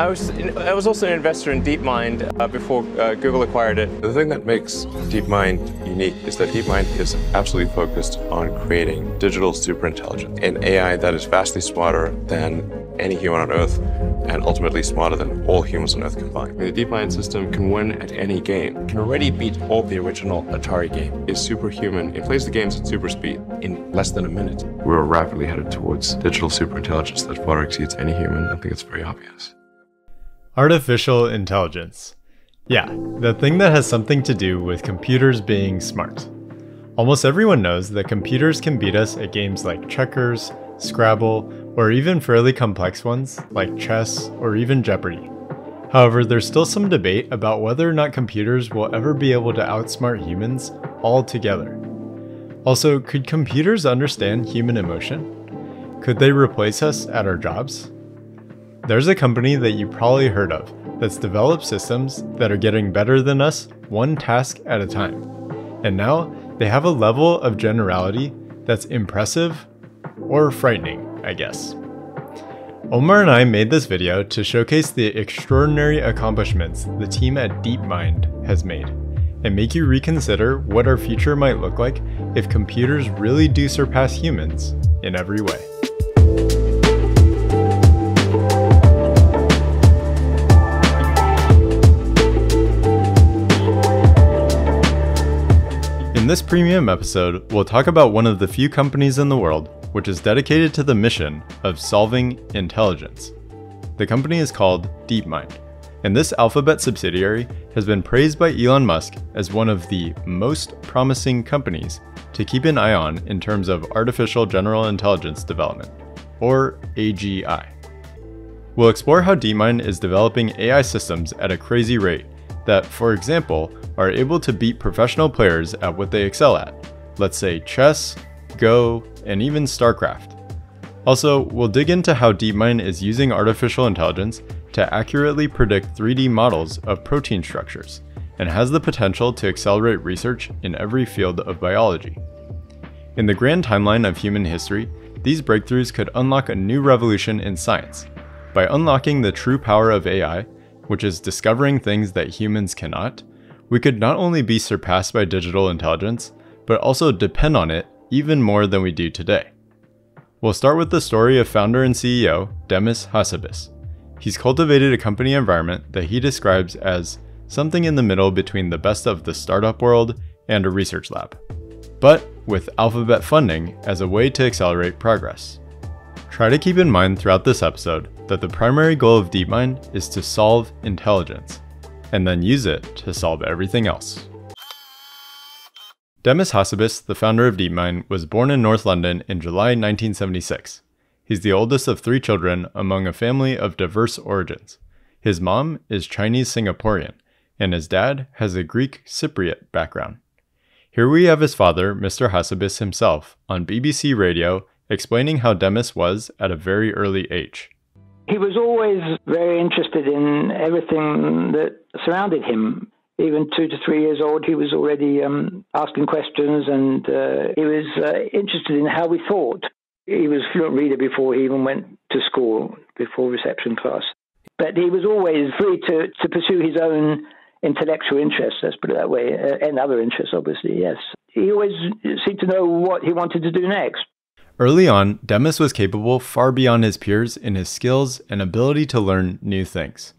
I was I was also an investor in DeepMind uh, before uh, Google acquired it. The thing that makes DeepMind unique is that DeepMind is absolutely focused on creating digital superintelligence, an AI that is vastly smarter than any human on Earth and ultimately smarter than all humans on Earth combined. The DeepMind system can win at any game, can already beat all the original Atari game, is superhuman, it plays the games at super speed in less than a minute. We're rapidly headed towards digital superintelligence that far exceeds any human. I think it's very obvious. Artificial intelligence. Yeah, the thing that has something to do with computers being smart. Almost everyone knows that computers can beat us at games like checkers, Scrabble, or even fairly complex ones like chess or even Jeopardy! However, there's still some debate about whether or not computers will ever be able to outsmart humans altogether. Also, could computers understand human emotion? Could they replace us at our jobs? There's a company that you probably heard of that's developed systems that are getting better than us one task at a time. And now they have a level of generality that's impressive or frightening, I guess. Omar and I made this video to showcase the extraordinary accomplishments the team at DeepMind has made, and make you reconsider what our future might look like if computers really do surpass humans in every way. This premium episode, we'll talk about one of the few companies in the world which is dedicated to the mission of solving intelligence. The company is called DeepMind, and this Alphabet subsidiary has been praised by Elon Musk as one of the most promising companies to keep an eye on in terms of artificial general intelligence development, or AGI. We'll explore how DeepMind is developing AI systems at a crazy rate that, for example, are able to beat professional players at what they excel at, let's say chess, Go, and even StarCraft. Also, we'll dig into how DeepMind is using artificial intelligence to accurately predict 3D models of protein structures, and has the potential to accelerate research in every field of biology. In the grand timeline of human history, these breakthroughs could unlock a new revolution in science. By unlocking the true power of AI, which is discovering things that humans cannot, we could not only be surpassed by digital intelligence, but also depend on it even more than we do today. We'll start with the story of founder and CEO Demis Hassabis. He's cultivated a company environment that he describes as something in the middle between the best of the startup world and a research lab, but with Alphabet funding as a way to accelerate progress. Try to keep in mind throughout this episode that the primary goal of DeepMind is to solve intelligence, and then use it to solve everything else. Demis Hassabis, the founder of DeepMind, was born in North London in July 1976. He's the oldest of three children among a family of diverse origins. His mom is Chinese Singaporean, and his dad has a Greek Cypriot background. Here we have his father, Mr. Hassabis himself, on BBC Radio explaining how Demis was at a very early age. He was always very interested in everything that surrounded him even two to three years old, he was already um, asking questions and uh, he was uh, interested in how we thought. He was a fluent reader before he even went to school, before reception class. But he was always free to, to pursue his own intellectual interests, let's put it that way, uh, and other interests, obviously, yes. He always seemed to know what he wanted to do next. Early on, Demis was capable far beyond his peers in his skills and ability to learn new things.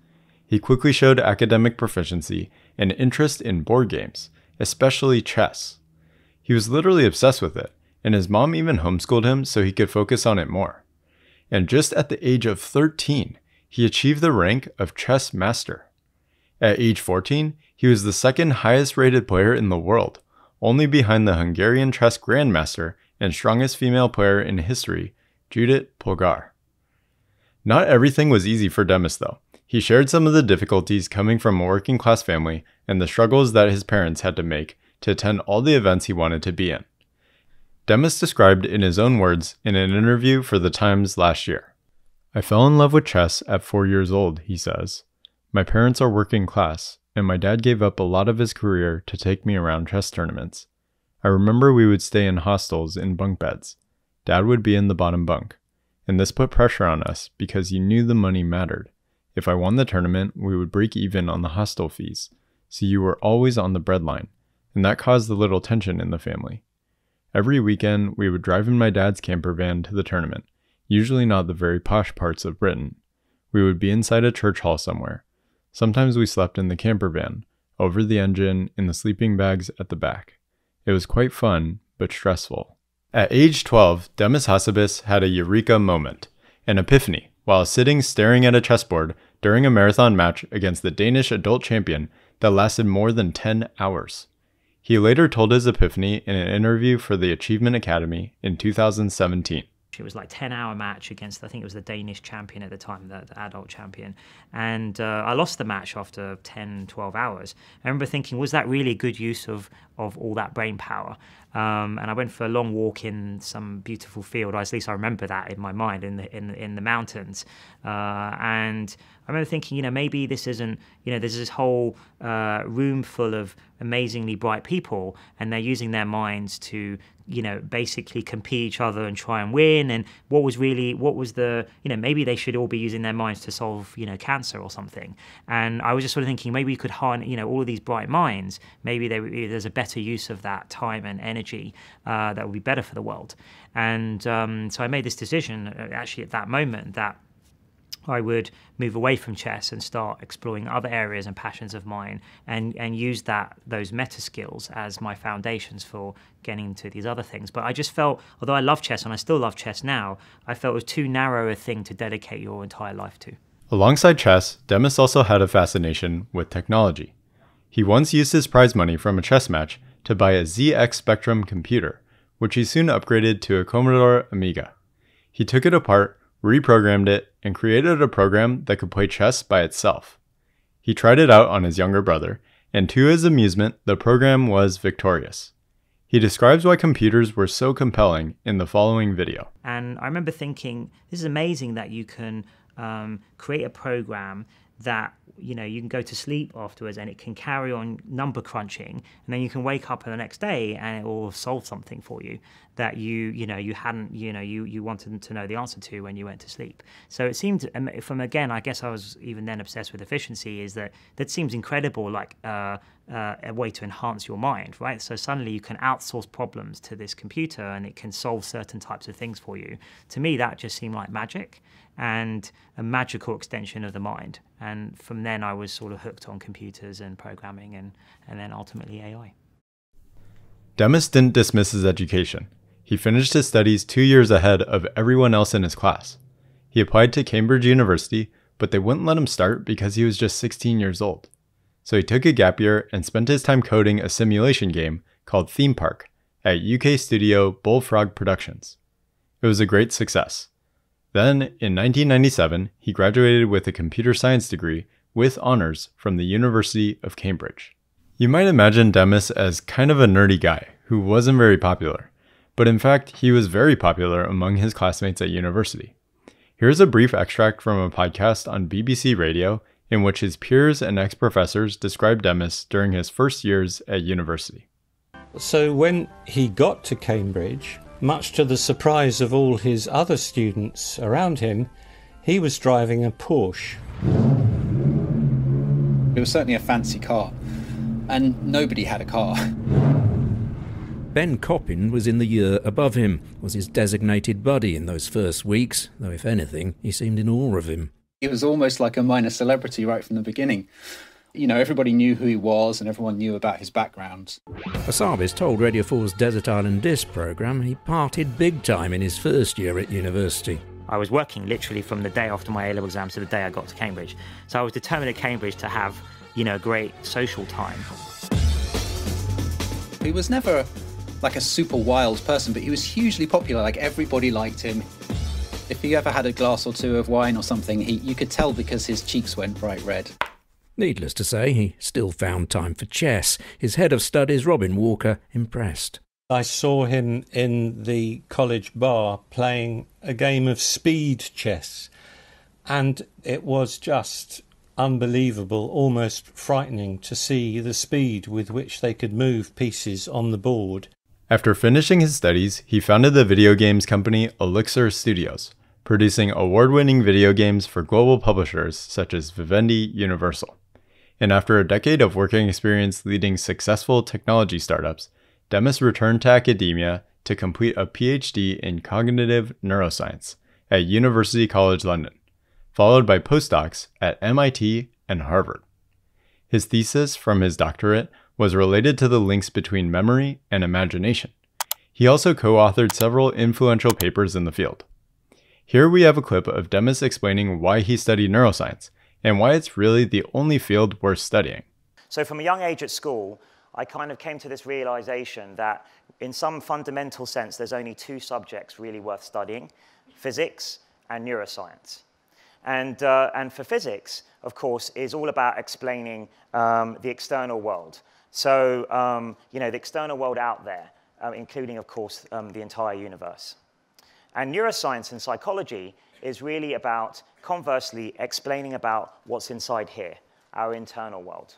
He quickly showed academic proficiency and interest in board games, especially chess. He was literally obsessed with it, and his mom even homeschooled him so he could focus on it more. And just at the age of 13, he achieved the rank of chess master. At age 14, he was the second highest rated player in the world, only behind the Hungarian chess grandmaster and strongest female player in history, Judith Polgar. Not everything was easy for Demis, though. He shared some of the difficulties coming from a working class family and the struggles that his parents had to make to attend all the events he wanted to be in. Demis described in his own words in an interview for The Times last year. I fell in love with chess at four years old, he says. My parents are working class, and my dad gave up a lot of his career to take me around chess tournaments. I remember we would stay in hostels in bunk beds. Dad would be in the bottom bunk, and this put pressure on us because he knew the money mattered If I won the tournament, we would break even on the hostel fees, so you were always on the breadline, and that caused a little tension in the family. Every weekend, we would drive in my dad's camper van to the tournament, usually not the very posh parts of Britain. We would be inside a church hall somewhere. Sometimes we slept in the camper van, over the engine, in the sleeping bags at the back. It was quite fun, but stressful. At age 12, Demis Hassabis had a eureka moment, an epiphany, while sitting staring at a chessboard during a marathon match against the Danish adult champion that lasted more than 10 hours. He later told his epiphany in an interview for the Achievement Academy in 2017. It was like 10 hour match against, I think it was the Danish champion at the time, the, the adult champion. And uh, I lost the match after 10, 12 hours. I remember thinking, was that really good use of, of all that brain power? Um, and I went for a long walk in some beautiful field. At least I remember that in my mind in the in in the mountains. Uh, and I remember thinking, you know, maybe this isn't, you know, there's this whole uh, room full of amazingly bright people, and they're using their minds to, you know, basically compete each other and try and win. And what was really, what was the, you know, maybe they should all be using their minds to solve, you know, cancer or something. And I was just sort of thinking, maybe we could harness, you know, all of these bright minds. Maybe they, there's a better use of that time and energy uh, that would be better for the world. And um, so I made this decision uh, actually at that moment that I would move away from chess and start exploring other areas and passions of mine and, and use that those meta skills as my foundations for getting into these other things. But I just felt, although I love chess and I still love chess now, I felt it was too narrow a thing to dedicate your entire life to. Alongside chess, Demis also had a fascination with technology. He once used his prize money from a chess match to buy a ZX Spectrum computer, which he soon upgraded to a Commodore Amiga. He took it apart reprogrammed it, and created a program that could play chess by itself. He tried it out on his younger brother, and to his amusement, the program was victorious. He describes why computers were so compelling in the following video. And I remember thinking, this is amazing that you can um, create a program that you know you can go to sleep afterwards and it can carry on number crunching. And then you can wake up the next day and it will solve something for you that you you know you hadn't you know you you wanted to know the answer to when you went to sleep. So it seemed um, from again i guess i was even then obsessed with efficiency is that that seems incredible like uh, uh, a way to enhance your mind right? So suddenly you can outsource problems to this computer and it can solve certain types of things for you. To me that just seemed like magic and a magical extension of the mind. And from then, I was sort of hooked on computers and programming and, and then ultimately AI. Demis didn't dismiss his education. He finished his studies two years ahead of everyone else in his class. He applied to Cambridge University, but they wouldn't let him start because he was just 16 years old. So he took a gap year and spent his time coding a simulation game called Theme Park at UK studio Bullfrog Productions. It was a great success. Then, in 1997, he graduated with a computer science degree with honors from the University of Cambridge. You might imagine Demis as kind of a nerdy guy who wasn't very popular, but in fact, he was very popular among his classmates at university. Here's a brief extract from a podcast on BBC Radio in which his peers and ex professors described Demis during his first years at university. So, when he got to Cambridge, much to the surprise of all his other students around him, he was driving a Porsche. It was certainly a fancy car, and nobody had a car. Ben Coppin was in the year above him, was his designated buddy in those first weeks, though if anything, he seemed in awe of him. He was almost like a minor celebrity right from the beginning you know, everybody knew who he was and everyone knew about his background. Hassabis told Radio 4's Desert Island Disc programme he parted big time in his first year at university. I was working literally from the day after my A-level exams to the day I got to Cambridge. So I was determined at Cambridge to have, you know, a great social time. He was never like a super wild person, but he was hugely popular. Like everybody liked him. If he ever had a glass or two of wine or something, he, you could tell because his cheeks went bright red. Needless to say, he still found time for chess. His head of studies, Robin Walker, impressed. I saw him in the college bar playing a game of speed chess, and it was just unbelievable, almost frightening to see the speed with which they could move pieces on the board. After finishing his studies, he founded the video games company Elixir Studios, producing award winning video games for global publishers such as Vivendi Universal. And after a decade of working experience leading successful technology startups, Demis returned to academia to complete a PhD in cognitive neuroscience at University College London, followed by postdocs at MIT and Harvard. His thesis from his doctorate was related to the links between memory and imagination. He also co authored several influential papers in the field. Here we have a clip of Demis explaining why he studied neuroscience and why it's really the only field worth studying. So, from a young age at school, I kind of came to this realization that, in some fundamental sense, there's only two subjects really worth studying physics and neuroscience. And, uh, and for physics, of course, is all about explaining um, the external world. So, um, you know, the external world out there, uh, including, of course, um, the entire universe. And neuroscience and psychology is really about, conversely, explaining about what's inside here, our internal world.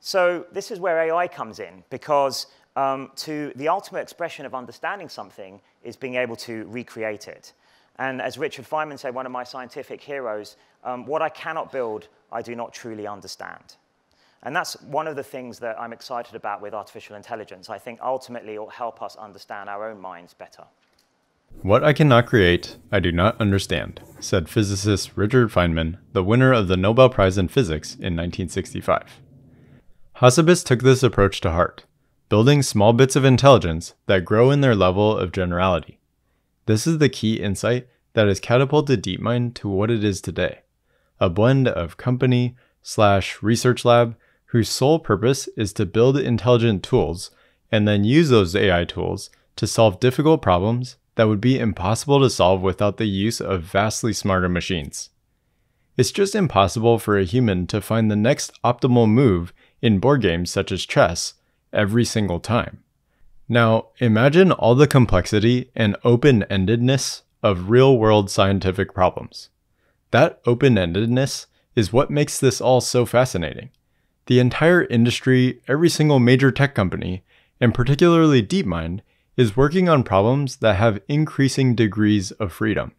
So this is where AI comes in, because um, to the ultimate expression of understanding something is being able to recreate it. And as Richard Feynman said, one of my scientific heroes, um, what I cannot build, I do not truly understand. And that's one of the things that I'm excited about with artificial intelligence. I think ultimately it will help us understand our own minds better. What I cannot create, I do not understand, said physicist Richard Feynman, the winner of the Nobel Prize in Physics in 1965. Hassabis took this approach to heart, building small bits of intelligence that grow in their level of generality. This is the key insight that has catapulted DeepMind to what it is today a blend of company slash research lab whose sole purpose is to build intelligent tools and then use those AI tools to solve difficult problems that would be impossible to solve without the use of vastly smarter machines. It's just impossible for a human to find the next optimal move in board games such as chess every single time. Now, imagine all the complexity and open endedness of real world scientific problems. That open endedness is what makes this all so fascinating. The entire industry, every single major tech company, and particularly DeepMind, is working on problems that have increasing degrees of freedom.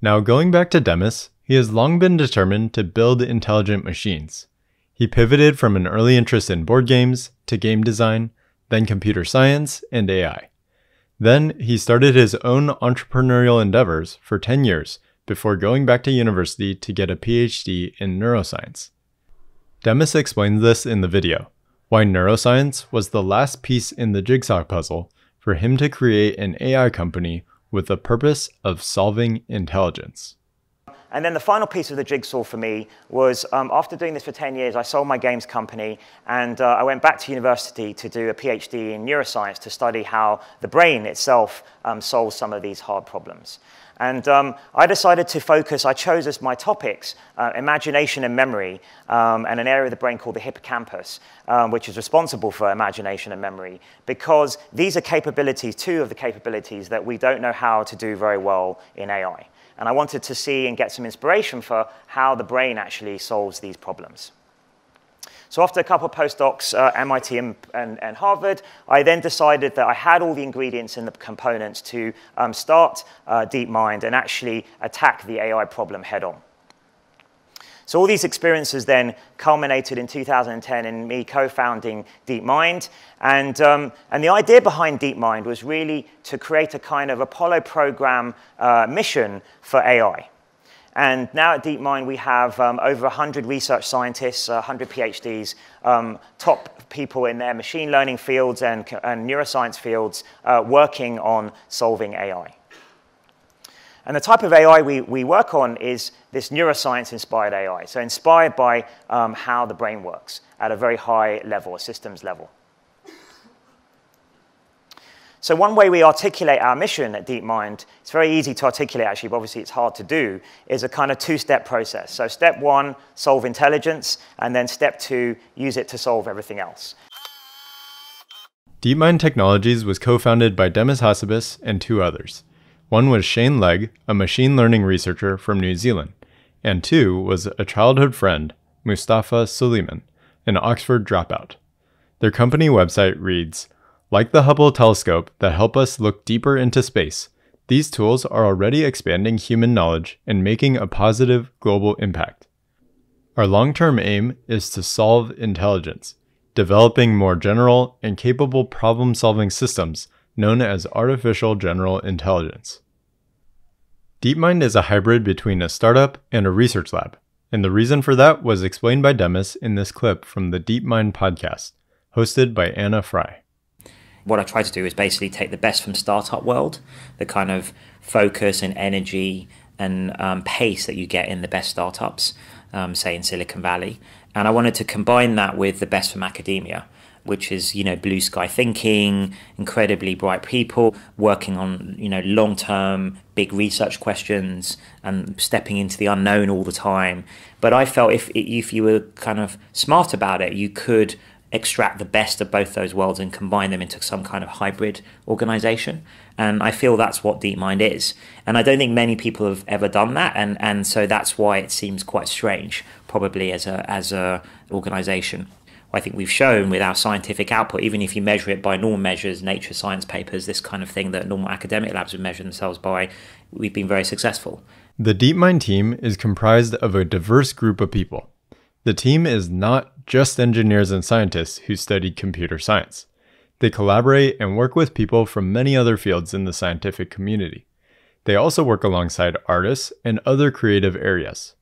Now, going back to Demis, he has long been determined to build intelligent machines. He pivoted from an early interest in board games to game design then computer science, and AI. Then he started his own entrepreneurial endeavors for 10 years before going back to university to get a PhD in neuroscience. Demis explains this in the video why neuroscience was the last piece in the jigsaw puzzle for him to create an AI company with the purpose of solving intelligence. And then the final piece of the jigsaw for me was um, after doing this for 10 years, I sold my games company and uh, I went back to university to do a PhD in neuroscience to study how the brain itself um, solves some of these hard problems. And um, I decided to focus, I chose as my topics uh, imagination and memory, um, and an area of the brain called the hippocampus, um, which is responsible for imagination and memory, because these are capabilities, two of the capabilities that we don't know how to do very well in AI. And I wanted to see and get some inspiration for how the brain actually solves these problems. So after a couple of postdocs at uh, MIT and, and, and, Harvard, I then decided that I had all the ingredients and the components to um, start uh, DeepMind and actually attack the AI problem head on. So all these experiences then culminated in 2010 in me co-founding DeepMind. And, um, and the idea behind DeepMind was really to create a kind of Apollo program uh, mission for AI. And now at DeepMind, we have um, over 100 research scientists, uh, 100 PhDs, um, top people in their machine learning fields and, and neuroscience fields uh, working on solving AI. And the type of AI we, we work on is this neuroscience-inspired AI, so inspired by um, how the brain works at a very high level, a systems level. So one way we articulate our mission at DeepMind, it's very easy to articulate actually, but obviously it's hard to do, is a kind of two-step process. So step one, solve intelligence, and then step two, use it to solve everything else. DeepMind Technologies was co-founded by Demis Hassabis and two others. One was Shane Legg, a machine learning researcher from New Zealand, and two was a childhood friend, Mustafa Suleyman, an Oxford dropout. Their company website reads Like the Hubble telescope that help us look deeper into space, these tools are already expanding human knowledge and making a positive global impact. Our long term aim is to solve intelligence, developing more general and capable problem solving systems known as artificial general intelligence. DeepMind is a hybrid between a startup and a research lab, and the reason for that was explained by Demis in this clip from the DeepMind podcast, hosted by Hannah Fry. What I try to do is basically take the best from startup world, the kind of focus and energy and um, pace that you get in the best startups, um, say in Silicon Valley, and I wanted to combine that with the best from academia which is you know blue sky thinking incredibly bright people working on you know long term big research questions and stepping into the unknown all the time. But i felt if if you were kind of smart about it you could extract the best of both those worlds and combine them into some kind of hybrid organization and i feel that's what deepmind is and i don't think many people have ever done that and and so that's why it seems quite strange probably as a as a organization I think we've shown with our scientific output, even if you measure it by normal measures, nature science papers, this kind of thing that normal academic labs would measure themselves by, we've been very successful. The DeepMind team is comprised of a diverse group of people. The team is not just engineers and scientists who studied computer science. They collaborate and work with people from many other fields in the scientific community. They also work alongside artists and other creative areas.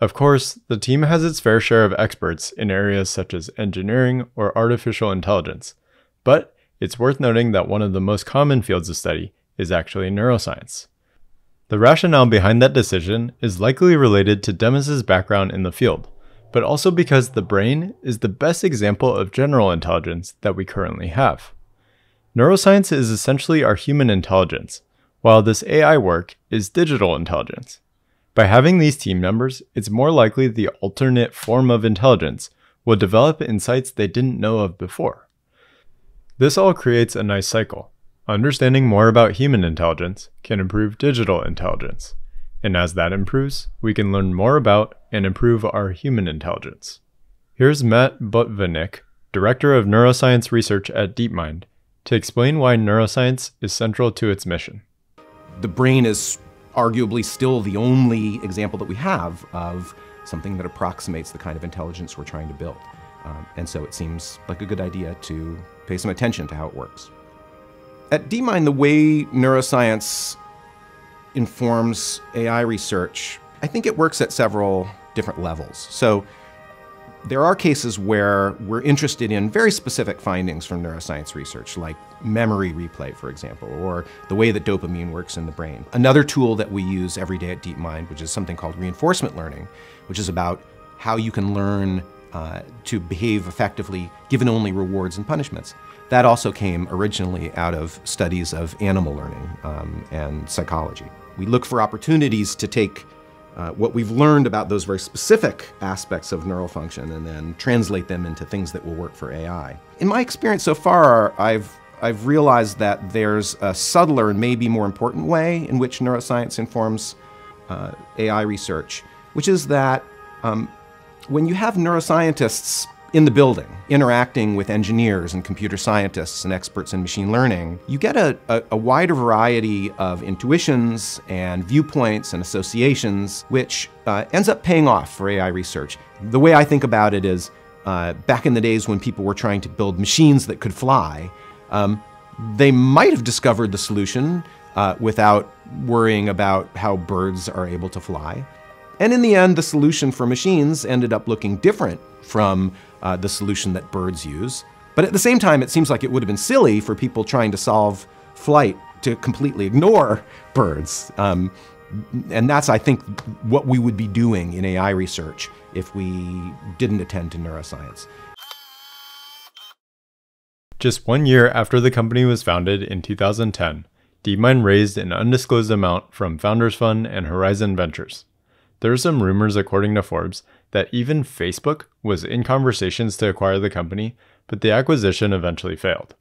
Of course, the team has its fair share of experts in areas such as engineering or artificial intelligence, but it's worth noting that one of the most common fields of study is actually neuroscience. The rationale behind that decision is likely related to Demis's background in the field, but also because the brain is the best example of general intelligence that we currently have. Neuroscience is essentially our human intelligence, while this AI work is digital intelligence. By having these team members, it's more likely the alternate form of intelligence will develop insights they didn't know of before. This all creates a nice cycle. Understanding more about human intelligence can improve digital intelligence, and as that improves, we can learn more about and improve our human intelligence. Here's Matt Botvinick, Director of Neuroscience Research at DeepMind, to explain why neuroscience is central to its mission. The brain is arguably still the only example that we have of something that approximates the kind of intelligence we're trying to build. Um, and so it seems like a good idea to pay some attention to how it works. At DeepMind, the way neuroscience informs AI research, I think it works at several different levels. So there are cases where we're interested in very specific findings from neuroscience research, like memory replay, for example, or the way that dopamine works in the brain. Another tool that we use every day at DeepMind, which is something called reinforcement learning, which is about how you can learn uh, to behave effectively given only rewards and punishments. That also came originally out of studies of animal learning um, and psychology. We look for opportunities to take uh, what we've learned about those very specific aspects of neural function and then translate them into things that will work for AI. In my experience so far, I've I've realized that there's a subtler and maybe more important way in which neuroscience informs uh, AI research, which is that um, when you have neuroscientists in the building, interacting with engineers and computer scientists and experts in machine learning, you get a, a, a, wider variety of intuitions and viewpoints and associations, which uh, ends up paying off for AI research. The way I think about it is uh, back in the days when people were trying to build machines that could fly, um, they might have discovered the solution uh, without worrying about how birds are able to fly. And in the end, the solution for machines ended up looking different from uh, the solution that birds use. But at the same time, it seems like it would have been silly for people trying to solve flight to completely ignore birds. Um, and that's, I think, what we would be doing in AI research if we didn't attend to neuroscience. Just one year after the company was founded in 2010, DeepMind raised an undisclosed amount from Founders Fund and Horizon Ventures. There are some rumors, according to Forbes, that even Facebook was in conversations to acquire the company, but the acquisition eventually failed.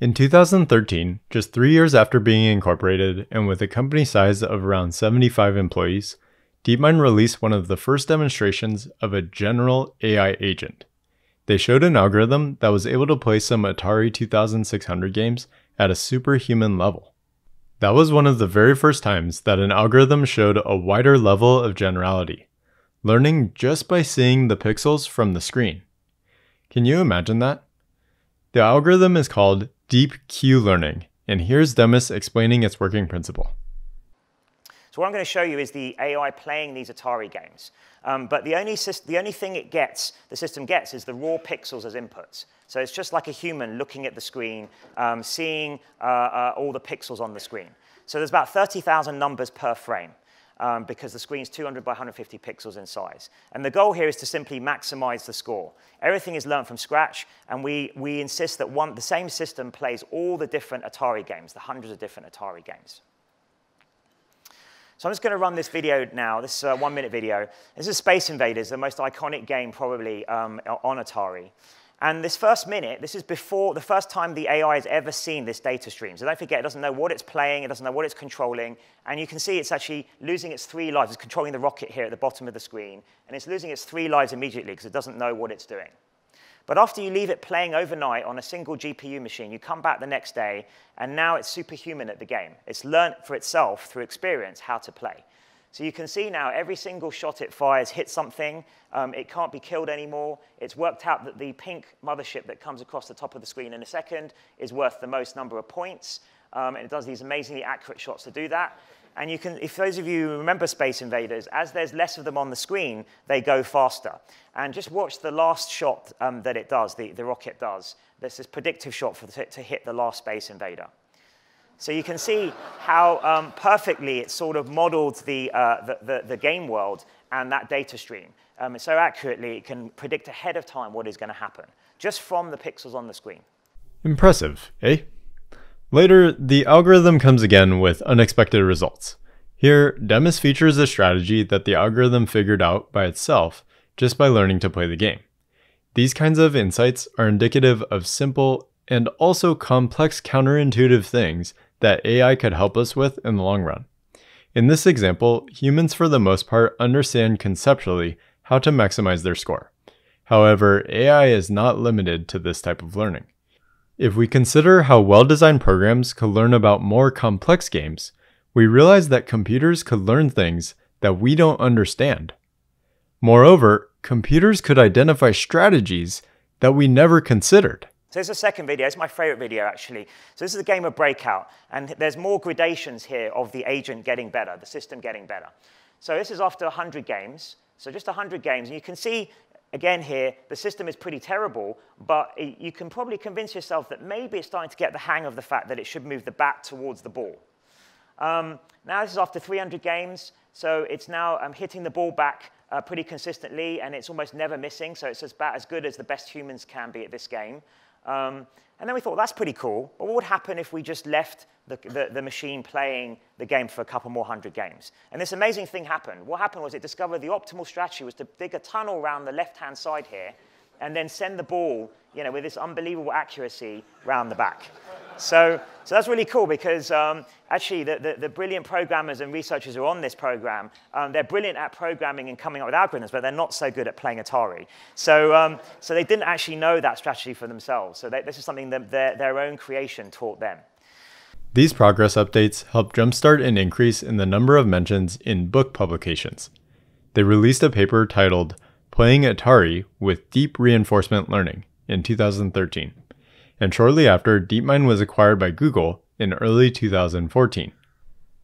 In 2013, just three years after being incorporated and with a company size of around 75 employees, DeepMind released one of the first demonstrations of a general AI agent. They showed an algorithm that was able to play some Atari 2600 games at a superhuman level. That was one of the very first times that an algorithm showed a wider level of generality, learning just by seeing the pixels from the screen. Can you imagine that? The algorithm is called Deep Q Learning, and here's Demis explaining its working principle. So what I'm going to show you is the AI playing these Atari games. Um, but the only, the only thing it gets, the system gets, is the raw pixels as inputs. So it's just like a human looking at the screen, um, seeing uh, uh, all the pixels on the screen. So there's about 30,000 numbers per frame. Um, because the screen's 200 by 150 pixels in size. And the goal here is to simply maximize the score. Everything is learned from scratch, and we, we insist that one, the same system plays all the different Atari games, the hundreds of different Atari games. So I'm just going to run this video now, this uh, one-minute video. This is Space Invaders, the most iconic game probably um, on Atari. And this first minute, this is before the first time the AI has ever seen this data stream. So don't forget, it doesn't know what it's playing, it doesn't know what it's controlling. And you can see it's actually losing its three lives. It's controlling the rocket here at the bottom of the screen. And it's losing its three lives immediately because it doesn't know what it's doing. But after you leave it playing overnight on a single GPU machine, you come back the next day, and now it's superhuman at the game. It's learned for itself through experience how to play. So you can see now every single shot it fires hits something. Um, it can't be killed anymore. It's worked out that the pink mothership that comes across the top of the screen in a second is worth the most number of points. Um, and it does these amazingly accurate shots to do that. And you can, if those of you remember Space Invaders, as there's less of them on the screen, they go faster. And just watch the last shot um, that it does, the, the rocket does. There's this predictive shot for the, to hit the last Space Invader. So you can see how um, perfectly it sort of modeled the, uh, the, the, the, game world and that data stream. Um, so accurately, it can predict ahead of time what is going to happen, just from the pixels on the screen. Impressive, eh? Later, the algorithm comes again with unexpected results. Here, Demis features a strategy that the algorithm figured out by itself just by learning to play the game. These kinds of insights are indicative of simple and also complex counterintuitive things that AI could help us with in the long run. In this example, humans for the most part understand conceptually how to maximize their score. However, AI is not limited to this type of learning. If we consider how well designed programs could learn about more complex games, we realize that computers could learn things that we don't understand. Moreover, computers could identify strategies that we never considered. So this is a second video. It's my favorite video, actually. So this is a game of Breakout. And there's more gradations here of the agent getting better, the system getting better. So this is after 100 games. So just 100 games. And you can see, again here, the system is pretty terrible. But you can probably convince yourself that maybe it's starting to get the hang of the fact that it should move the bat towards the ball. Um, now this is after 300 games. So it's now um, hitting the ball back uh, pretty consistently. And it's almost never missing. So it's about as good as the best humans can be at this game. Um, and then we thought, that's pretty cool. But what would happen if we just left the, the, the, machine playing the game for a couple more hundred games? And this amazing thing happened. What happened was it discovered the optimal strategy was to dig a tunnel around the left-hand side here and then send the ball, you know, with this unbelievable accuracy round the back. So, so that's really cool because um, actually the, the, the, brilliant programmers and researchers who are on this program, um, they're brilliant at programming and coming up with algorithms, but they're not so good at playing Atari. So, um, so they didn't actually know that strategy for themselves. So they, this is something that their, their own creation taught them. These progress updates help jumpstart an increase in the number of mentions in book publications. They released a paper titled Playing Atari with Deep Reinforcement Learning in 2013 and shortly after, DeepMind was acquired by Google in early 2014.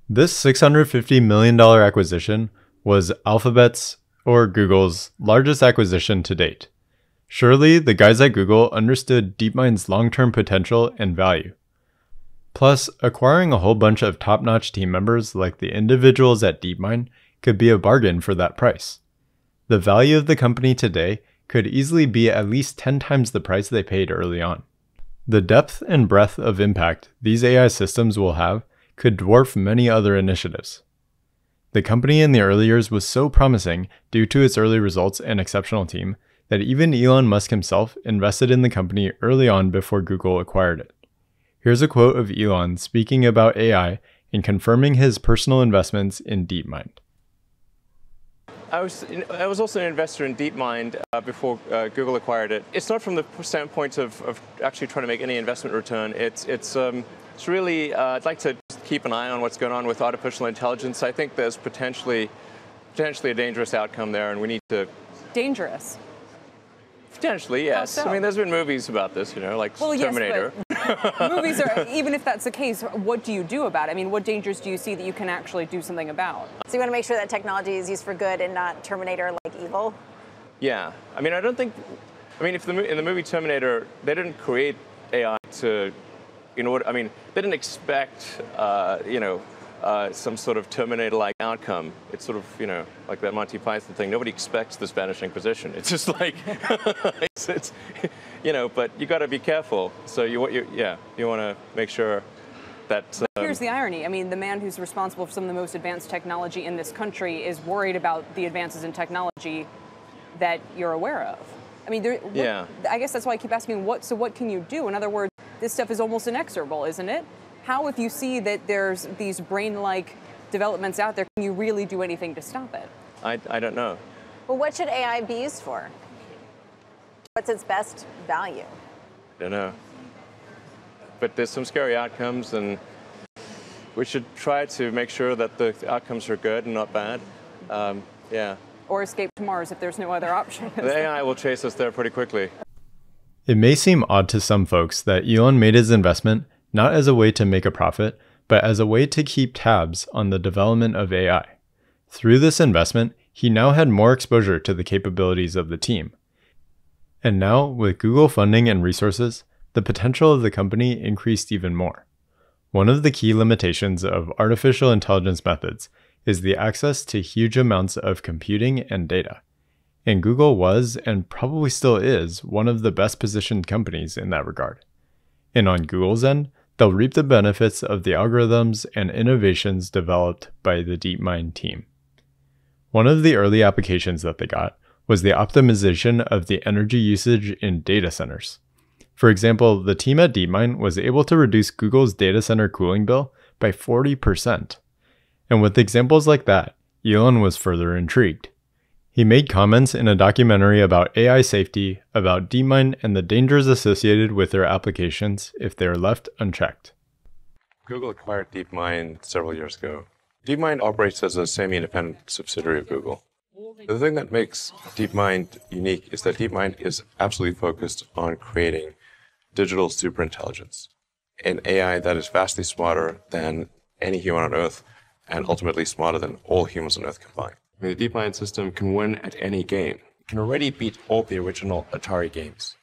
This $650 million acquisition was Alphabet's or Google's largest acquisition to date. Surely, the guys at Google understood DeepMind's long term potential and value. Plus, acquiring a whole bunch of top notch team members like the individuals at DeepMind could be a bargain for that price. The value of the company today could easily be at least 10 times the price they paid early on. The depth and breadth of impact these AI systems will have could dwarf many other initiatives. The company in the early years was so promising due to its early results and exceptional team that even Elon Musk himself invested in the company early on before Google acquired it. Here's a quote of Elon speaking about AI and confirming his personal investments in DeepMind. I was, I was also an investor in DeepMind uh, before uh, Google acquired it. It's not from the standpoint of, of, actually trying to make any investment return. It's, it's um, It's really, uh, I'd like to keep an eye on what's going on with artificial intelligence. I think there's potentially, potentially a dangerous outcome there, and we need to. Dangerous. Potentially, yes. so? I mean, there's been movies about this, you know, like Well, yes, Terminator. but movies are. Even if that's the case, what do you do about it? I mean, what dangers do you see that you can actually do something about? So you want to make sure that technology is used for good and not Terminator like evil? Yeah, I mean, I don't think. I mean, if the in the movie Terminator, they didn't create AI to, you know what? I mean, they didn't expect, uh, you know, uh, some sort of Terminator-like outcome. It's sort of, you know, like that Monty Python thing. Nobody expects the Spanish Inquisition. It's just like, it's, it's, you know. But you got to be careful. So you, what you, yeah, you want to make sure that. Um, Here's the irony. I mean, the man who's responsible for some of the most advanced technology in this country is worried about the advances in technology that you're aware of. I mean, there, what- Yeah. I guess that's why I keep asking, what? So what can you do? In other words, this stuff is almost inexorable, isn't it? How, if you see that there's these brain-like developments out there, can you really do anything to stop it? I, I don't know. Well, what should AI be used for? What's its best value? I don't know. But there's some scary outcomes, and we should try to make sure that the outcomes are good and not bad. Um, yeah. Or escape to Mars if there's no other option? The AI will chase us there pretty quickly. It may seem odd to some folks that Elon made his investment not as a way to make a profit, but as a way to keep tabs on the development of AI. Through this investment, he now had more exposure to the capabilities of the team. And now, with Google funding and resources, the potential of the company increased even more. One of the key limitations of artificial intelligence methods is the access to huge amounts of computing and data. And Google was, and probably still is, one of the best positioned companies in that regard. And on Google's end, they'll reap the benefits of the algorithms and innovations developed by the DeepMind team. One of the early applications that they got was the optimization of the energy usage in data centers. For example, the team at DeepMind was able to reduce Google's data center cooling bill by 40%. And with examples like that, Elon was further intrigued. He made comments in a documentary about AI safety, about DeepMind, and the dangers associated with their applications if they are left unchecked. Google acquired DeepMind several years ago. DeepMind operates as a semi-independent subsidiary of Google. The thing that makes DeepMind unique is that DeepMind is absolutely focused on creating digital superintelligence, an AI that is vastly smarter than any human on Earth, and ultimately smarter than all humans on Earth combined. I mean, the DeepMind system can win at any game. It can already beat all the original Atari games.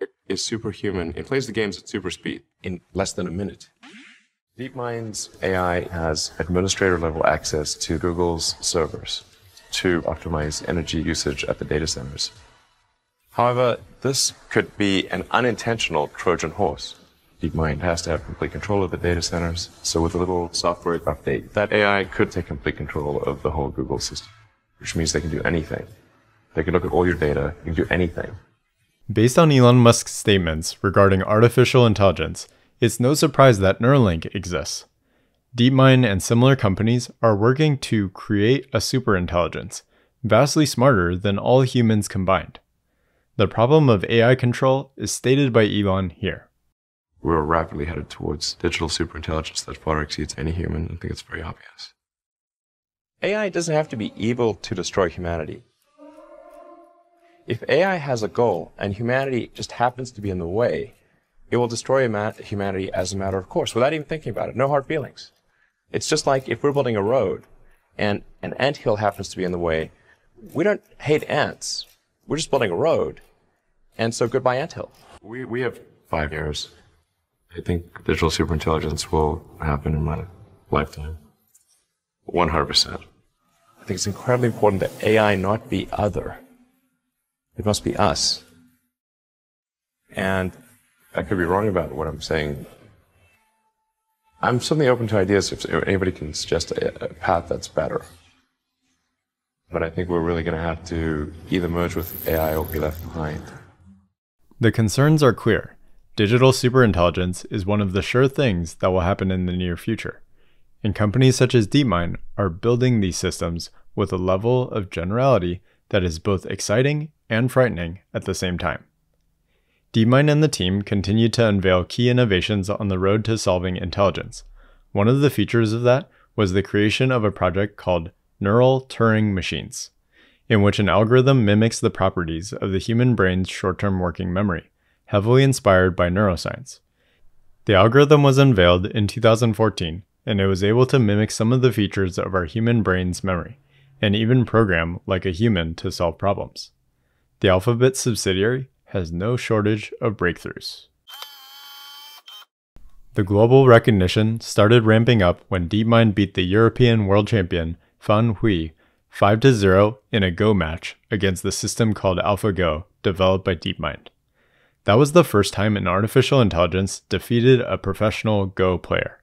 It is superhuman. It plays the games at super speed in less than a minute. DeepMind's AI has administrator level access to Google's servers to optimize energy usage at the data centers. However, this could be an unintentional Trojan horse. DeepMind has to have complete control of the data centers, so with a little software update, that AI could take complete control of the whole Google system, which means they can do anything. They can look at all your data, they can do anything. Based on Elon Musk's statements regarding artificial intelligence, it's no surprise that Neuralink exists. DeepMind and similar companies are working to create a superintelligence, vastly smarter than all humans combined. The problem of AI control is stated by Elon here. We're rapidly headed towards digital superintelligence that far exceeds any human. I think it's very obvious. AI doesn't have to be evil to destroy humanity. If AI has a goal and humanity just happens to be in the way, it will destroy humanity as a matter of course without even thinking about it. No hard feelings. It's just like if we're building a road and an anthill happens to be in the way, we don't hate ants. We're just building a road. And so goodbye anthill. We, we have five years. I think digital superintelligence will happen in my lifetime. 100%. I think it's incredibly important that AI not be other. It must be us. And I could be wrong about what I'm saying. I'm certainly open to ideas if anybody can suggest a, a path that's better. But I think we're really going to have to either merge with AI or be left behind. The concerns are clear. Digital superintelligence is one of the sure things that will happen in the near future. And companies such as DeepMind are building these systems with a level of generality that is both exciting and frightening at the same time. DeepMind and the team continued to unveil key innovations on the road to solving intelligence. One of the features of that was the creation of a project called Neural Turing Machines, in which an algorithm mimics the properties of the human brain's short term working memory, heavily inspired by neuroscience. The algorithm was unveiled in 2014, and it was able to mimic some of the features of our human brain's memory, and even program like a human to solve problems. The Alphabet subsidiary has no shortage of breakthroughs. The global recognition started ramping up when DeepMind beat the European world champion Fan Hui 5 0 in a Go match against the system called AlphaGo, developed by DeepMind. That was the first time an artificial intelligence defeated a professional Go player.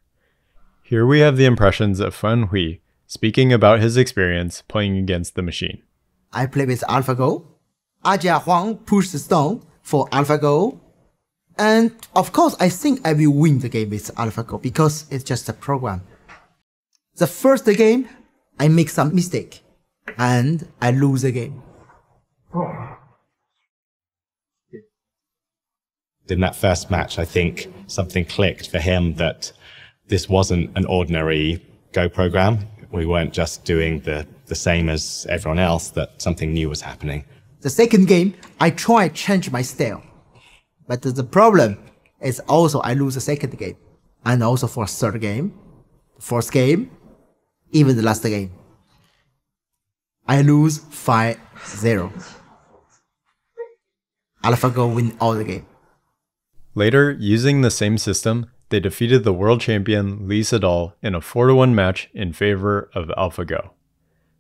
Here we have the impressions of Fan Hui speaking about his experience playing against the machine. I play with AlphaGo Aja Huang pushed the stone for AlphaGo. And of course, I think I will win the game with AlphaGo because it's just a program. The first game, I make some mistake and I lose the game. In that first match, I think something clicked for him that this wasn't an ordinary Go program. We weren't just doing the, the same as everyone else, that something new was happening. The second game, I try change my style. But the problem is also I lose the second game. And also for third game, fourth game, even the last game. I lose 5-0. AlphaGo win all the game. Later, using the same system, they defeated the world champion Lee Sedol in a 4-1 match in favor of AlphaGo.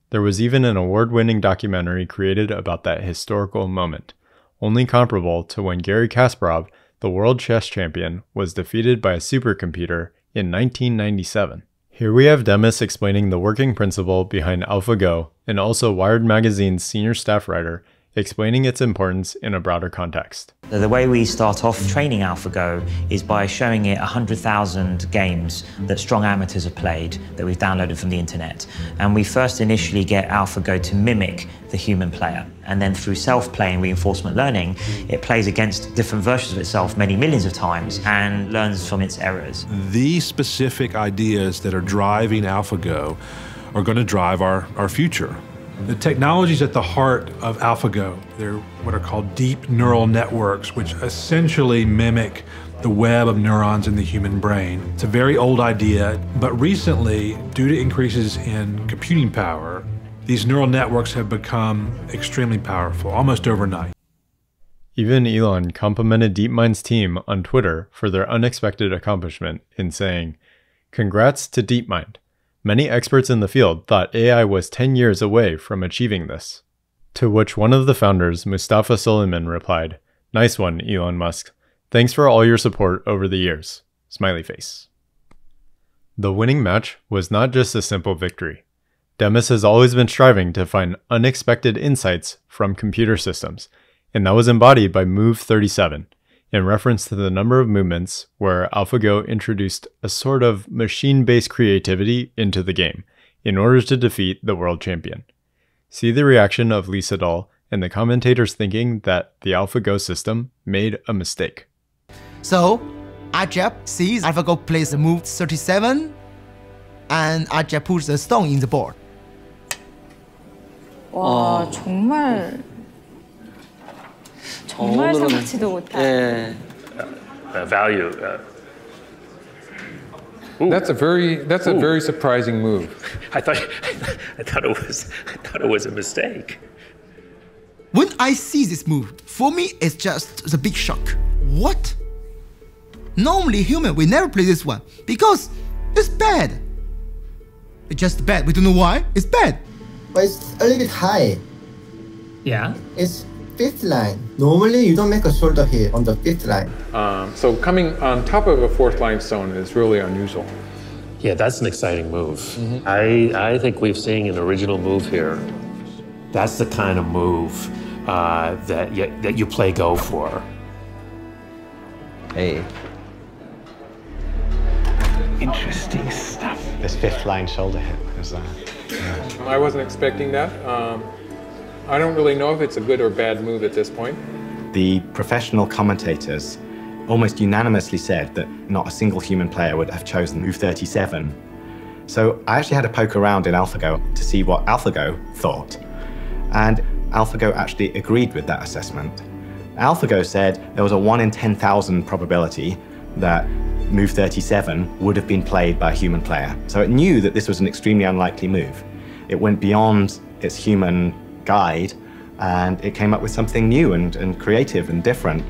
There was even an award winning documentary created about that historical moment, only comparable to when Garry Kasparov, the world chess champion, was defeated by a supercomputer in 1997. Here we have Demis explaining the working principle behind AlphaGo and also Wired Magazine's senior staff writer explaining its importance in a broader context. The way we start off training AlphaGo is by showing it 100,000 games that strong amateurs have played that we've downloaded from the internet. And we first initially get AlphaGo to mimic the human player. And then through self-play and reinforcement learning, it plays against different versions of itself many millions of times and learns from its errors. The specific ideas that are driving AlphaGo are going to drive our, our future. The technologies at the heart of AlphaGo, they're what are called deep neural networks, which essentially mimic the web of neurons in the human brain. It's a very old idea, but recently, due to increases in computing power, these neural networks have become extremely powerful, almost overnight. Even Elon complimented DeepMind's team on Twitter for their unexpected accomplishment in saying, Congrats to DeepMind. Many experts in the field thought AI was 10 years away from achieving this. To which one of the founders, Mustafa Suleyman, replied, Nice one, Elon Musk. Thanks for all your support over the years. Smiley face. The winning match was not just a simple victory. Demis has always been striving to find unexpected insights from computer systems, and that was embodied by Move 37, in reference to the number of movements where AlphaGo introduced a sort of machine-based creativity into the game in order to defeat the world champion. See the reaction of Lee Sedol and the commentators thinking that the AlphaGo system made a mistake. So, Aja sees AlphaGo plays the move 37, and Aja puts the stone in the board. Wow, 정말 정말 생각지도 못한. 예. uh, value. Uh, That's a very that's a Ooh. very surprising move. I thought I thought it was I thought it was a mistake. When I see this move, for me it's just the big shock. What? Normally human we never play this one because it's bad. It's just bad. We don't know why. It's bad. But it's a little bit high. Yeah. It's fifth line. Normally you don't make a shoulder hit on the fifth line. Um, so coming on top of a fourth line stone is really unusual. Yeah, that's an exciting move. I I think we've seen an original move here. That's the kind of move uh, that you, that you play Go for. Hey. Interesting stuff. This fifth line shoulder hit is uh, I wasn't expecting that. Um, I don't really know if it's a good or bad move at this point. the professional commentators almost unanimously said that not a single human player would have chosen Move 37. So I actually had to poke around in AlphaGo to see what AlphaGo thought. And AlphaGo actually agreed with that assessment. AlphaGo said there was a 1 in 10,000 probability that move 37 would have been played by a human player. So it knew that this was an extremely unlikely move. It went beyond its human guide and it came up with something new and, and creative and different.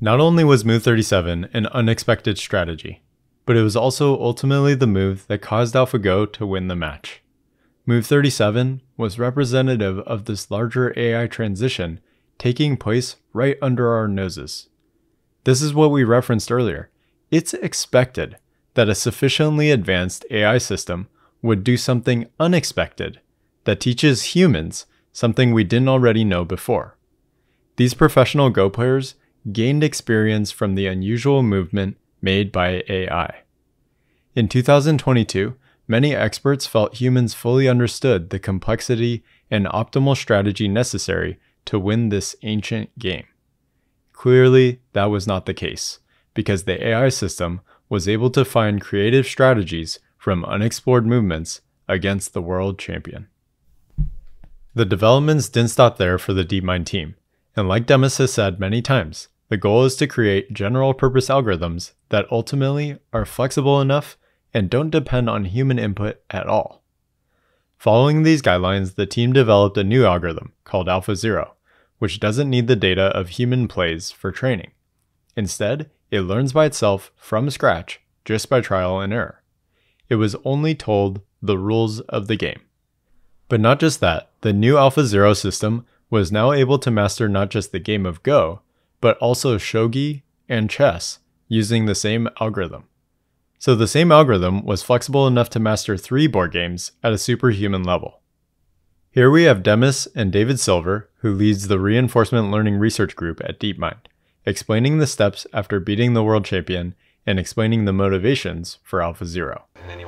Not only was move 37 an unexpected strategy, but it was also ultimately the move that caused AlphaGo to win the match. Move 37 was representative of this larger AI transition taking place right under our noses. This is what we referenced earlier. It's expected that a sufficiently advanced AI system would do something unexpected that teaches humans something we didn't already know before. These professional Go players gained experience from the unusual movement made by AI. In 2022, many experts felt humans fully understood the complexity and optimal strategy necessary to win this ancient game. Clearly, that was not the case, because the AI system was able to find creative strategies from unexplored movements against the world champion. The developments didn't stop there for the DeepMind team, and like Demis has said many times, the goal is to create general purpose algorithms that ultimately are flexible enough and don't depend on human input at all. Following these guidelines, the team developed a new algorithm called AlphaZero, which doesn't need the data of human plays for training. Instead, it learns by itself from scratch just by trial and error. It was only told the rules of the game. But not just that, the new AlphaZero system was now able to master not just the game of Go, but also shogi and chess using the same algorithm. So the same algorithm was flexible enough to master three board games at a superhuman level. Here we have Demis and David Silver, who leads the Reinforcement Learning Research Group at DeepMind, explaining the steps after beating the world champion and explaining the motivations for AlphaZero.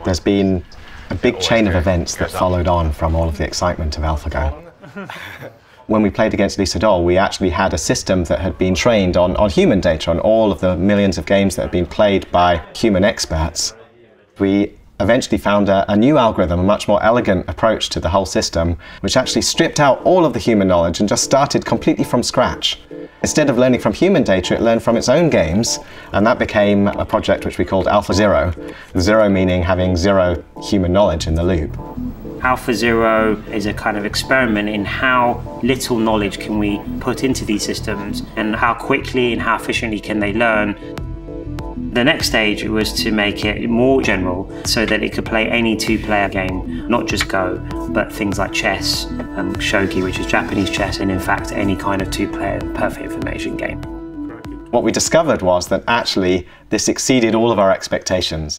There's been a big chain of events that followed on from all of the excitement of AlphaGo. when we played against Lee Sedol, we actually had a system that had been trained on, on human data, on all of the millions of games that had been played by human experts. We eventually found a, a, new algorithm, a much more elegant approach to the whole system, which actually stripped out all of the human knowledge and just started completely from scratch. Instead of learning from human data, it learned from its own games, and that became a project which we called Alpha Zero Zero meaning having zero human knowledge in the loop. Alpha Zero is a kind of experiment in how little knowledge can we put into these systems and how quickly and how efficiently can they learn. The next stage was to make it more general so that it could play any two player game, not just Go, but things like chess, and shogi, which is Japanese chess, and in fact, any kind of two player perfect information game. What we discovered was that actually this exceeded all of our expectations.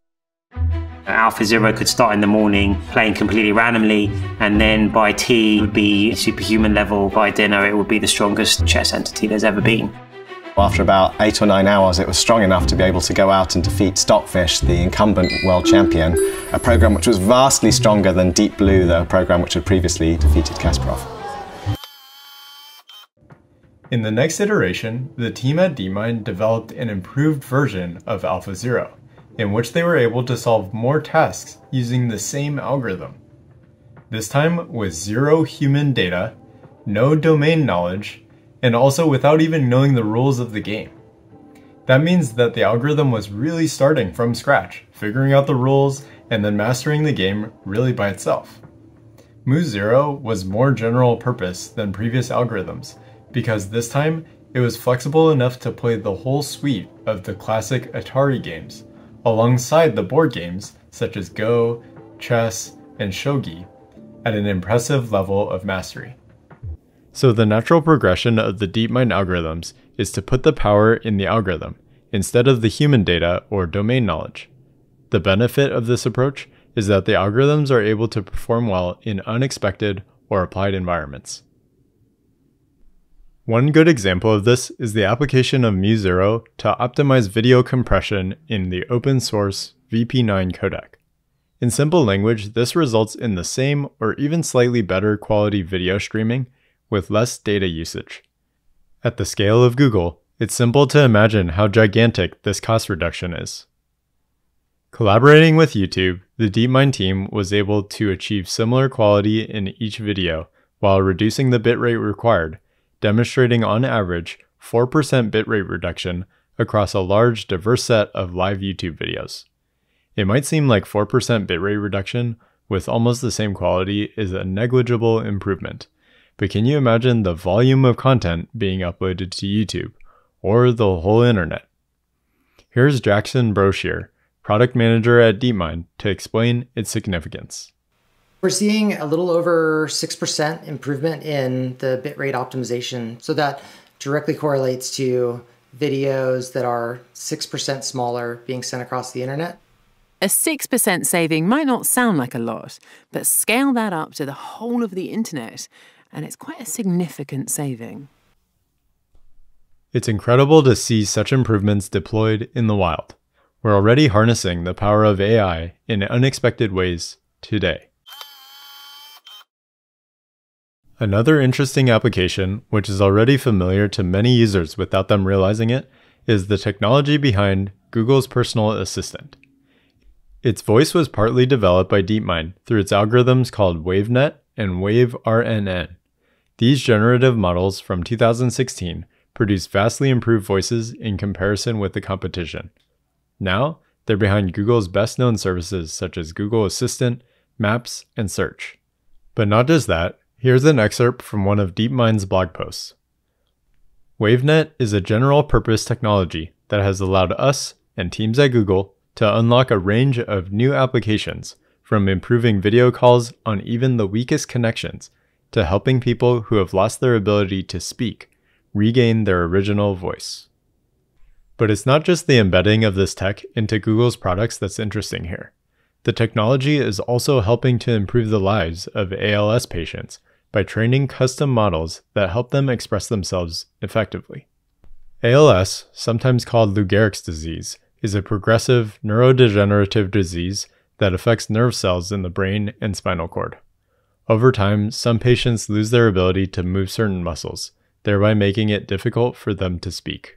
AlphaZero could start in the morning playing completely randomly, and then by tea it would be superhuman level. By dinner, it would be the strongest chess entity there's ever been. After about eight or nine hours, it was strong enough to be able to go out and defeat Stockfish, the incumbent world champion, a program which was vastly stronger than Deep Blue, the program which had previously defeated Kasparov. In the next iteration, the team at DeepMind developed an improved version of AlphaZero in which they were able to solve more tasks using the same algorithm. This time with zero human data, no domain knowledge, and also without even knowing the rules of the game. That means that the algorithm was really starting from scratch, figuring out the rules, and then mastering the game really by itself. MuZero was more general purpose than previous algorithms, because this time it was flexible enough to play the whole suite of the classic Atari games, alongside the board games such as Go, chess, and shogi, at an impressive level of mastery. So, the natural progression of the DeepMind algorithms is to put the power in the algorithm instead of the human data or domain knowledge. The benefit of this approach is that the algorithms are able to perform well in unexpected or applied environments. One good example of this is the application of MuZero to optimize video compression in the open source VP9 codec. In simple language, this results in the same or even slightly better quality video streaming with less data usage. At the scale of Google, it's simple to imagine how gigantic this cost reduction is. Collaborating with YouTube, the DeepMind team was able to achieve similar quality in each video while reducing the bitrate required, demonstrating on average 4% bitrate reduction across a large, diverse set of live YouTube videos. It might seem like 4% bitrate reduction with almost the same quality is a negligible improvement, but can you imagine the volume of content being uploaded to YouTube or the whole internet? Here's Jackson Broshear, product manager at DeepMind, to explain its significance. We're seeing a little over 6% improvement in the bitrate optimization. So that directly correlates to videos that are 6% smaller being sent across the internet. A 6% saving might not sound like a lot, but scale that up to the whole of the internet, and it's quite a significant saving. It's incredible to see such improvements deployed in the wild. We're already harnessing the power of AI in unexpected ways today. Another interesting application, which is already familiar to many users without them realizing it, is the technology behind Google's personal assistant. Its voice was partly developed by DeepMind through its algorithms called WaveNet and WaveRNN. These generative models from 2016 produce vastly improved voices in comparison with the competition. Now, they're behind Google's best known services such as Google Assistant, Maps, and Search. But not just that, Here's an excerpt from one of DeepMind's blog posts. WaveNet is a general purpose technology that has allowed us and teams at Google to unlock a range of new applications, from improving video calls on even the weakest connections to helping people who have lost their ability to speak regain their original voice. But it's not just the embedding of this tech into Google's products that's interesting here. The technology is also helping to improve the lives of ALS patients by training custom models that help them express themselves effectively. ALS, sometimes called Lou Gehrig's disease, is a progressive neurodegenerative disease that affects nerve cells in the brain and spinal cord. Over time, some patients lose their ability to move certain muscles, thereby making it difficult for them to speak.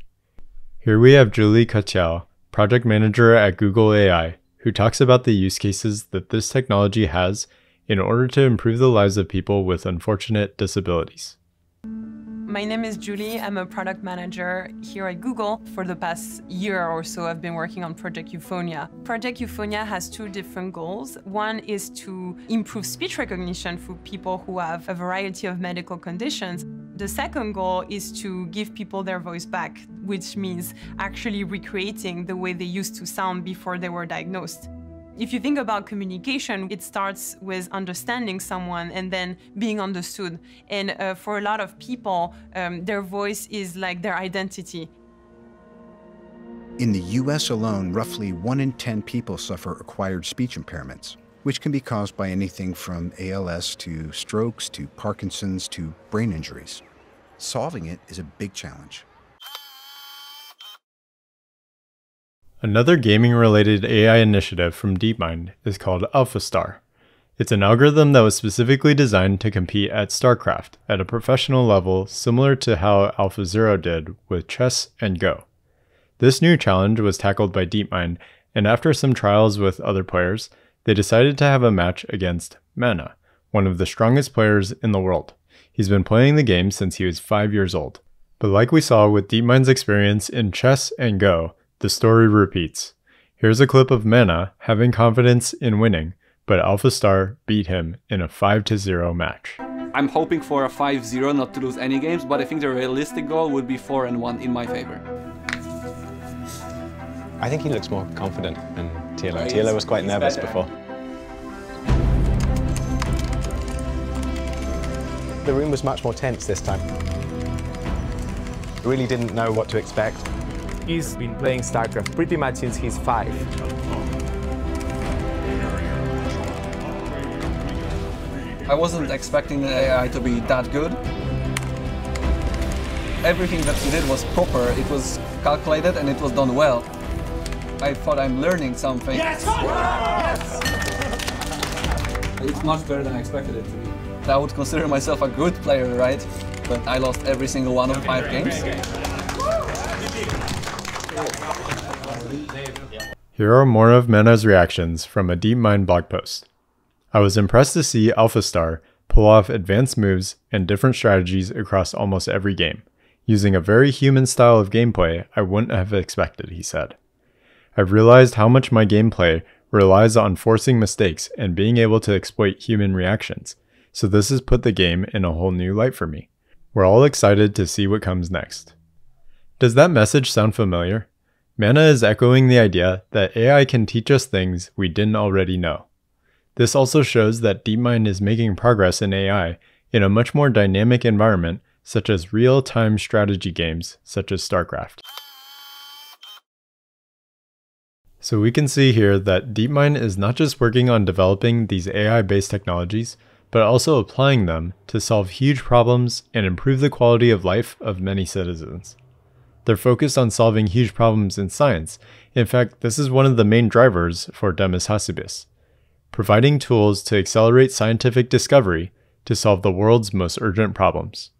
Here we have Julie Cattiau, project manager at Google AI, who talks about the use cases that this technology has in order to improve the lives of people with unfortunate disabilities. My name is Julie. I'm a product manager here at Google. For the past year or so, I've been working on Project Euphonia. Project Euphonia has two different goals. One is to improve speech recognition for people who have a variety of medical conditions. The second goal is to give people their voice back, which means actually recreating the way they used to sound before they were diagnosed. If you think about communication, it starts with understanding someone and then being understood. And uh, for a lot of people, um, their voice is like their identity. In the US alone, roughly 1 in 10 people suffer acquired speech impairments, which can be caused by anything from ALS to strokes to Parkinson's to brain injuries. Solving it is a big challenge. Another gaming related AI initiative from DeepMind is called AlphaStar. It's an algorithm that was specifically designed to compete at StarCraft at a professional level similar to how AlphaZero did with chess and Go. This new challenge was tackled by DeepMind, and after some trials with other players, they decided to have a match against Mana, one of the strongest players in the world. He's been playing the game since he was 5 years old. But like we saw with DeepMind's experience in chess and Go, the story repeats. Here's a clip of Mana having confidence in winning, but Alpha Star beat him in a 5 0 match. I'm hoping for a 5-0 not to lose any games, but I think the realistic goal would be 4 and 1 in my favor. I think he looks more confident than TLO. TLO was quite nervous better. before. The room was much more tense this time. Really didn't know what to expect. He's been playing StarCraft pretty much since he's five. I wasn't expecting the AI to be that good. Everything that he did was proper, it was calculated and it was done well. I thought I'm learning something. Yes! yes! It's much better than I expected it to be. I would consider myself a good player, right? but I lost every single one of five games. Here are more of Mana's reactions from a DeepMind blog post. I was impressed to see AlphaStar pull off advanced moves and different strategies across almost every game, using a very human style of gameplay I wouldn't have expected, he said. I've realized how much my gameplay relies on forcing mistakes and being able to exploit human reactions, so this has put the game in a whole new light for me. We're all excited to see what comes next. Does that message sound familiar? Mana is echoing the idea that AI can teach us things we didn't already know. This also shows that DeepMind is making progress in AI in a much more dynamic environment, such as real time strategy games such as StarCraft. So we can see here that DeepMind is not just working on developing these AI based technologies, but also applying them to solve huge problems and improve the quality of life of many citizens. They're focused on solving huge problems in science. In fact, this is one of the main drivers for Demis Hassabis, providing tools to accelerate scientific discovery to solve the world's most urgent problems.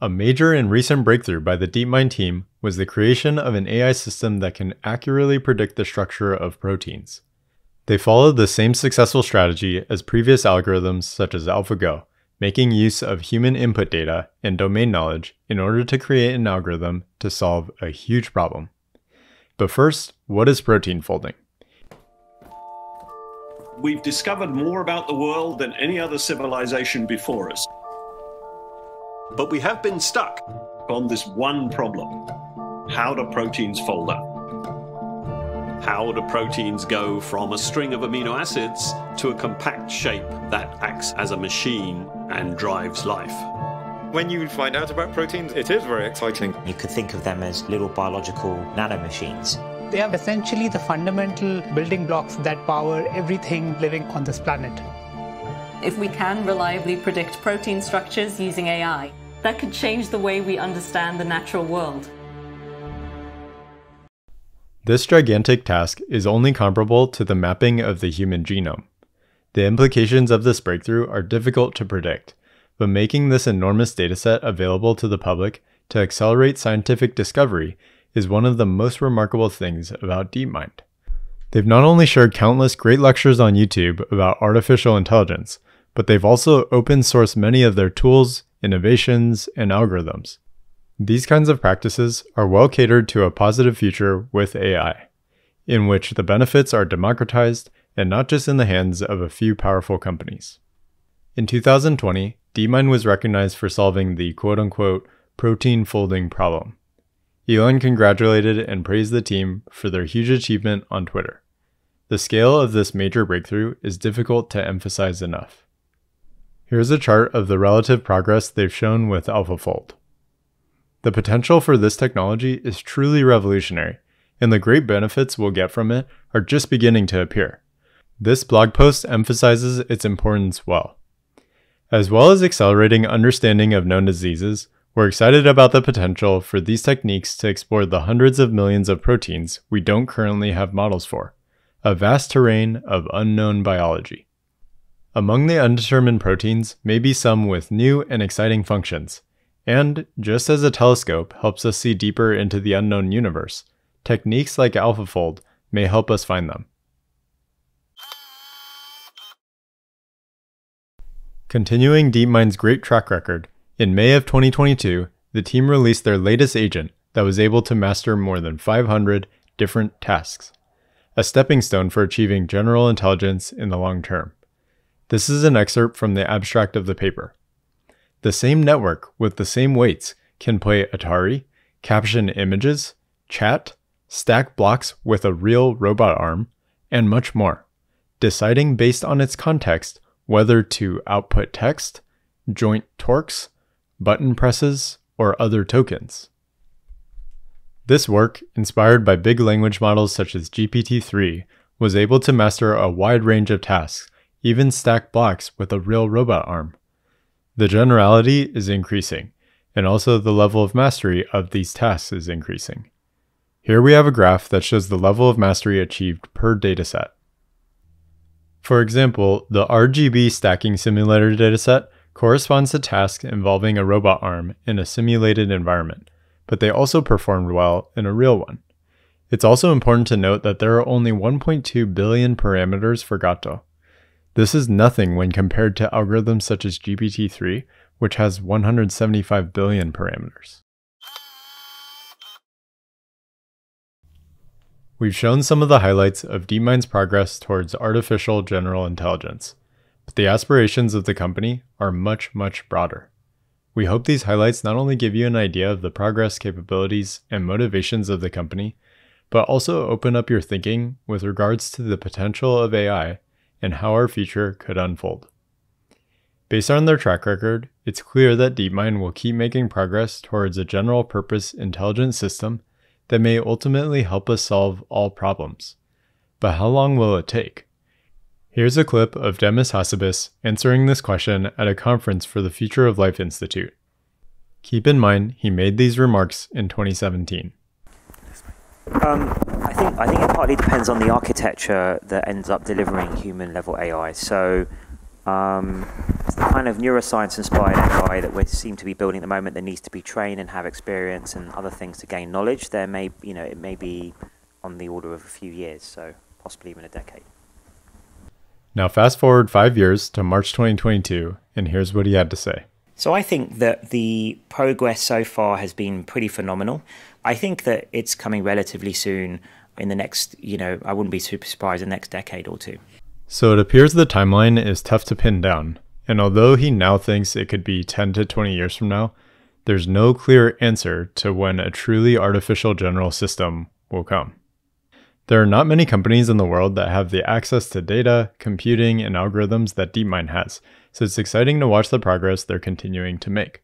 A major and recent breakthrough by the DeepMind team was the creation of an AI system that can accurately predict the structure of proteins. They followed the same successful strategy as previous algorithms such as AlphaGo, making use of human input data and domain knowledge in order to create an algorithm to solve a huge problem. But first, what is protein folding? We've discovered more about the world than any other civilization before us. But we have been stuck on this one problem. How do proteins fold up? How do proteins go from a string of amino acids to a compact shape that acts as a machine and drives life? When you find out about proteins, it is very exciting. You could think of them as little biological nanomachines. They are essentially the fundamental building blocks that power everything living on this planet. If we can reliably predict protein structures using AI, that could change the way we understand the natural world. This gigantic task is only comparable to the mapping of the human genome. The implications of this breakthrough are difficult to predict, but making this enormous dataset available to the public to accelerate scientific discovery is one of the most remarkable things about DeepMind. They've not only shared countless great lectures on YouTube about artificial intelligence, but they've also open sourced many of their tools, innovations, and algorithms. These kinds of practices are well catered to a positive future with AI, in which the benefits are democratized and not just in the hands of a few powerful companies. In 2020, DeepMind was recognized for solving the quote unquote protein folding problem. Elon congratulated and praised the team for their huge achievement on Twitter. The scale of this major breakthrough is difficult to emphasize enough. Here's a chart of the relative progress they've shown with AlphaFold. The potential for this technology is truly revolutionary, and the great benefits we'll get from it are just beginning to appear. This blog post emphasizes its importance well. As well as accelerating understanding of known diseases, we're excited about the potential for these techniques to explore the hundreds of millions of proteins we don't currently have models for, a vast terrain of unknown biology. Among the undetermined proteins may be some with new and exciting functions, and just as a telescope helps us see deeper into the unknown universe, techniques like AlphaFold may help us find them. Continuing DeepMind's great track record, in May of 2022, the team released their latest agent that was able to master more than 500 different tasks, a stepping stone for achieving general intelligence in the long term. This is an excerpt from the abstract of the paper. The same network with the same weights can play Atari, caption images, chat, stack blocks with a real robot arm, and much more, deciding based on its context whether to output text, joint torques, button presses, or other tokens. This work, inspired by big language models such as GPT 3, was able to master a wide range of tasks, even stack blocks with a real robot arm. The generality is increasing, and also the level of mastery of these tasks is increasing. Here we have a graph that shows the level of mastery achieved per dataset. For example, the RGB stacking simulator dataset corresponds to tasks involving a robot arm in a simulated environment, but they also performed well in a real one. It's also important to note that there are only 1.2 billion parameters for Gato. This is nothing when compared to algorithms such as GPT-3, which has 175 billion parameters. We've shown some of the highlights of DeepMind's progress towards artificial general intelligence, but the aspirations of the company are much, much broader. We hope these highlights not only give you an idea of the progress, capabilities, and motivations of the company, but also open up your thinking with regards to the potential of AI and how our future could unfold. Based on their track record, it's clear that DeepMind will keep making progress towards a general purpose intelligent system that may ultimately help us solve all problems. But how long will it take? Here's a clip of Demis Hassabis answering this question at a conference for the Future of Life Institute. Keep in mind, he made these remarks in 2017. Um, I think I think it partly depends on the architecture that ends up delivering human level AI. So um, it's the kind of neuroscience inspired AI that we seem to be building at the moment that needs to be trained and have experience and other things to gain knowledge. There may you know it may be on the order of a few years, so possibly even a decade. Now fast forward five years to March 2022, and here's what he had to say. So I think that the progress so far has been pretty phenomenal. I think that it's coming relatively soon in the next, you know, I wouldn't be super surprised in the next decade or two. So it appears the timeline is tough to pin down, and although he now thinks it could be 10 to 20 years from now, there's no clear answer to when a truly artificial general system will come. There are not many companies in the world that have the access to data, computing, and algorithms that DeepMind has, so it's exciting to watch the progress they're continuing to make.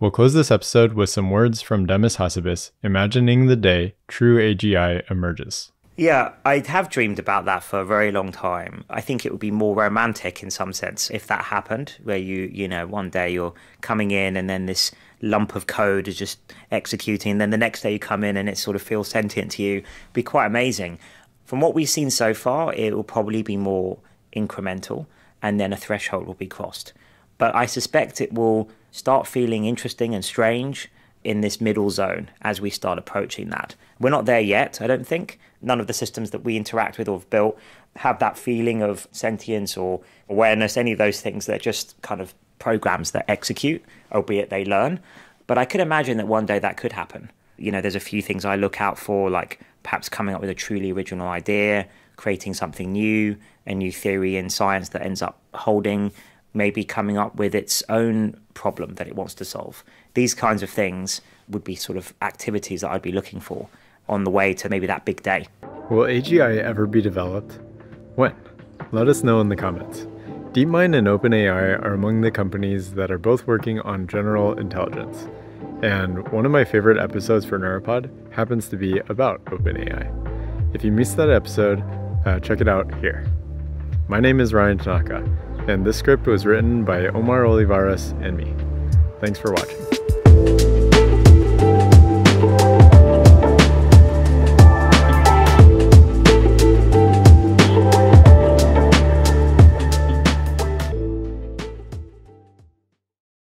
We'll close this episode with some words from Demis Hassabis imagining the day true AGI emerges. Yeah, I'd have dreamed about that for a very long time. I think it would be more romantic in some sense if that happened, where you, you know, one day you're coming in and then this lump of code is just executing, and then the next day you come in and it sort of feels sentient to you. It'd be quite amazing. From what we've seen so far, it will probably be more incremental, and then a threshold will be crossed. But I suspect it will start feeling interesting and strange in this middle zone as we start approaching that. We're not there yet, I don't think. None of the systems that we interact with or have built have that feeling of sentience or awareness, any of those things. They're just kind of programs that execute, albeit they learn. But I could imagine that one day that could happen. You know, there's a few things I look out for, like perhaps coming up with a truly original idea, creating something new, a new theory in science that ends up holding, maybe coming up with its own problem that it wants to solve. These kinds of things would be sort of activities that I'd be looking for on the way to maybe that big day. Will AGI ever be developed? When? Let us know in the comments. DeepMind and OpenAI are among the companies that are both working on general intelligence. And one of my favorite episodes for Neura Pod happens to be about OpenAI. If you missed that episode, uh, check it out here. My name is Ryan Tanaka, and this script was written by Omar Olivares and me. Thanks for watching.